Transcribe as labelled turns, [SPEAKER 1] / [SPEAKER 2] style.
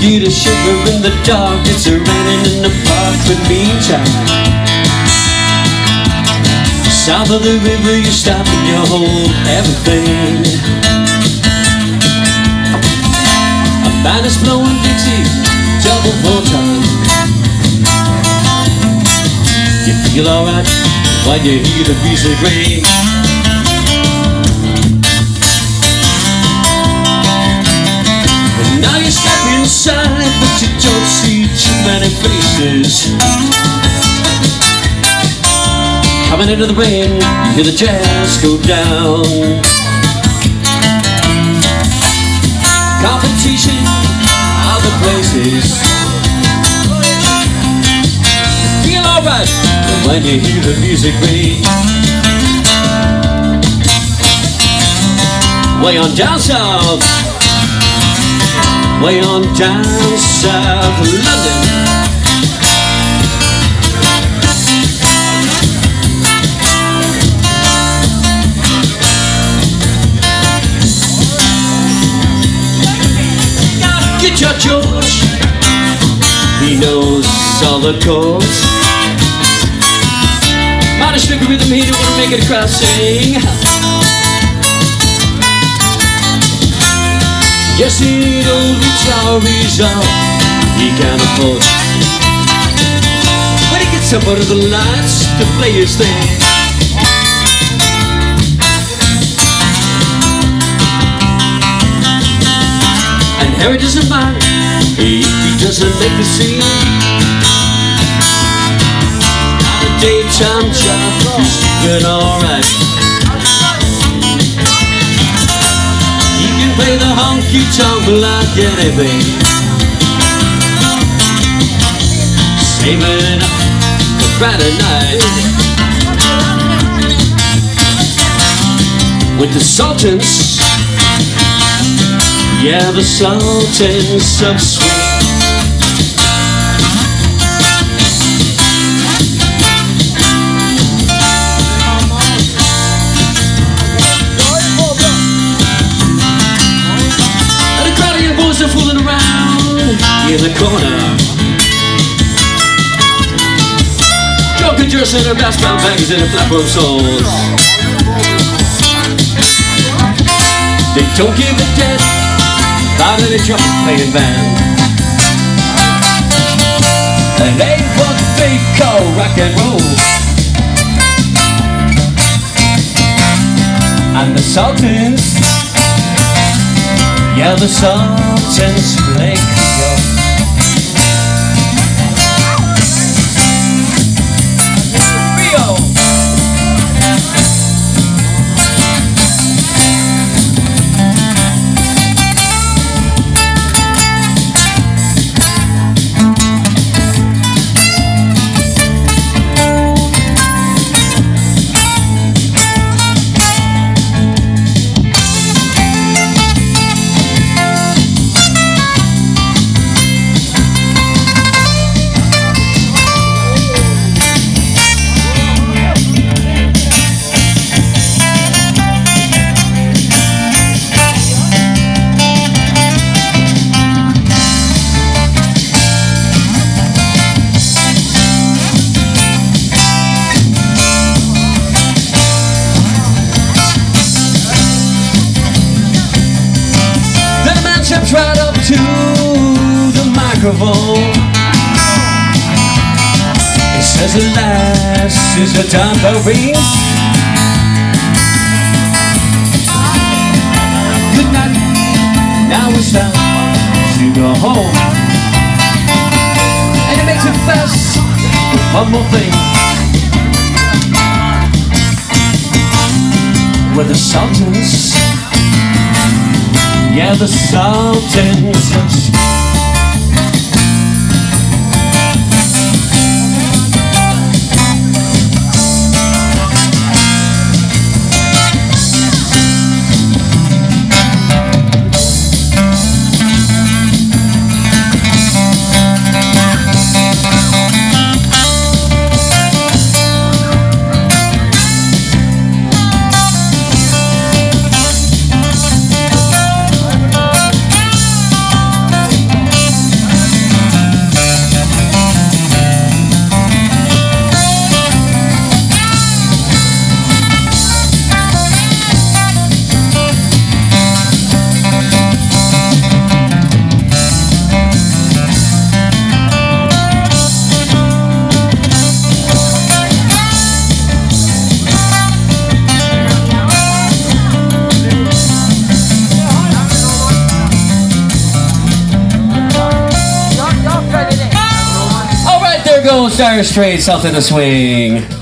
[SPEAKER 1] get a shiver in the dark. It's raining in the park But meantime South of the river you stop and you hold everything. A band is blowing Dixie Double full time You feel alright When you hear the music ring don't see too many faces. Coming into the rain, you hear the jazz go down. Competition, other places. Feel alright when you hear the music ring. Way on down south way on down south London. Guitar George, he knows all the chords. Minor sugar rhythm, he don't wanna make it a crowd sing. Yes, it old guitar is all he can afford When he gets up under the lights to play his thing And Harry doesn't mind if he doesn't make the scene. Daytime job, doing alright play the honky tonk like anything. Saving up for Friday night. With the Sultans, yeah, the Sultans of Swing. In the corner. Joking dress in her basketball bags and her platform soles They don't give a damn about any trumpet playing band. And ain't what they call rock and roll. And the Sultans Yeah, the Sultans play Creole right up to the microphone. It says last is for rings Good night, now it's time to go home. And it makes it fast one more thing. With the Sultans yeah, the Sultans
[SPEAKER 2] go, Dire Straits, South of the Swing.